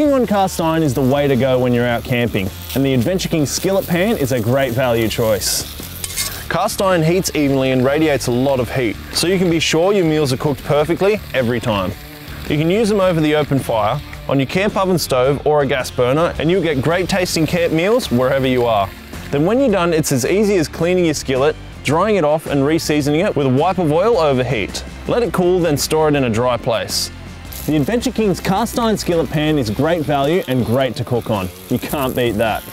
Cooking on cast iron is the way to go when you're out camping, and the Adventure Kings skillet pan is a great value choice. Cast iron heats evenly and radiates a lot of heat, so you can be sure your meals are cooked perfectly every time. You can use them over the open fire, on your camp oven stove or a gas burner, and you'll get great tasting camp meals wherever you are. Then when you're done, it's as easy as cleaning your skillet, drying it off and reseasoning it with a wipe of oil over heat. Let it cool, then store it in a dry place. The Adventure Kings cast iron skillet pan is great value and great to cook on. You can't beat that.